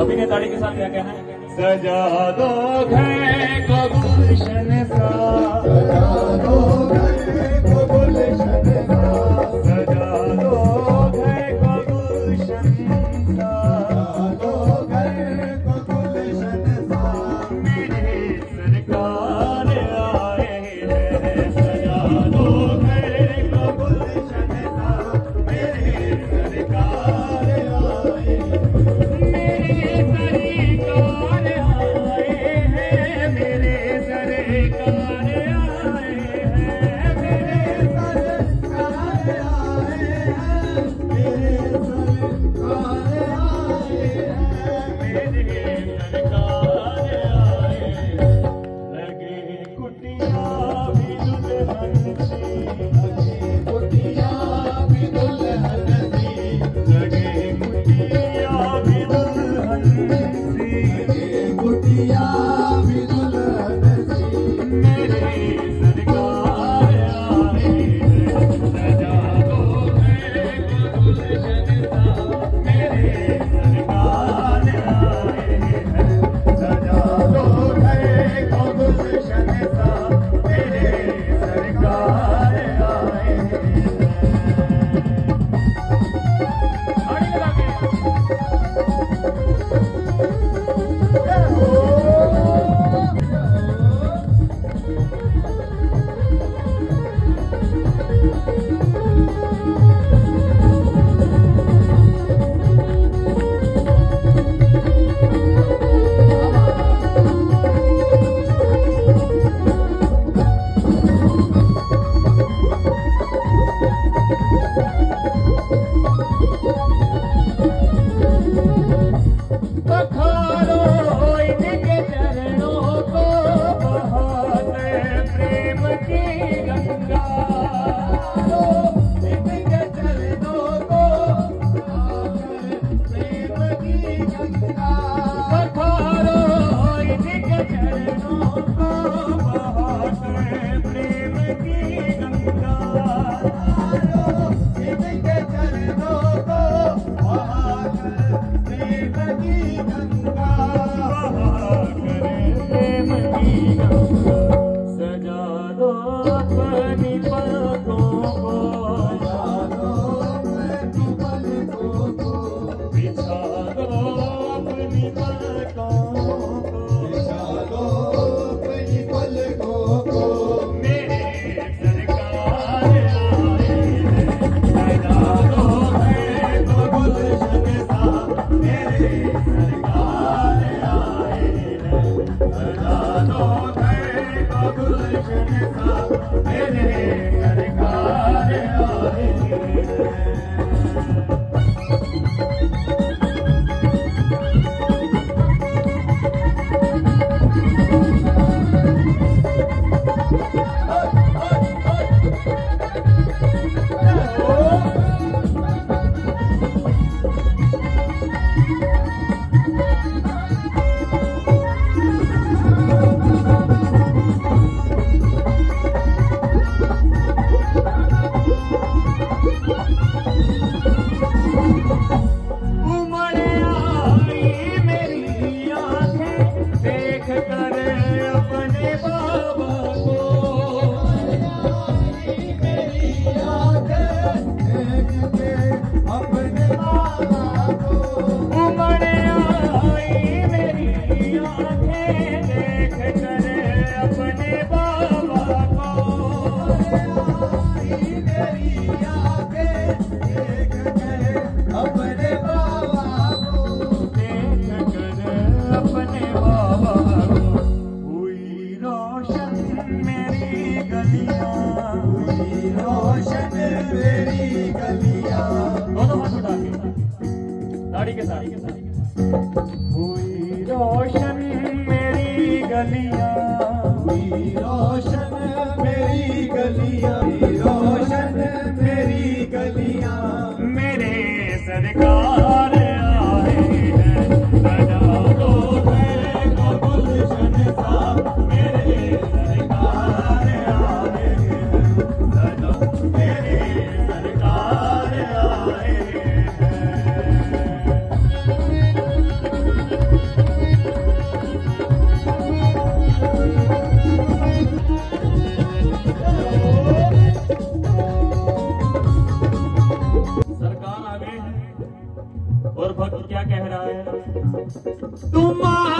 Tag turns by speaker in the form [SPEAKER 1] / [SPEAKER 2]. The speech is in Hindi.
[SPEAKER 1] सभी ने ताड़ी के साथ क्या कहना है? सजा दो घर को गुलशन सा
[SPEAKER 2] सजा दो घर को
[SPEAKER 1] साड़ी के साड़ी हुई रोशन मेरी गलिया।
[SPEAKER 2] रोशन मेरी गलिया।
[SPEAKER 1] रोशन मेरी गलिया।
[SPEAKER 2] मेरे
[SPEAKER 1] सरकार
[SPEAKER 2] Tomorrow.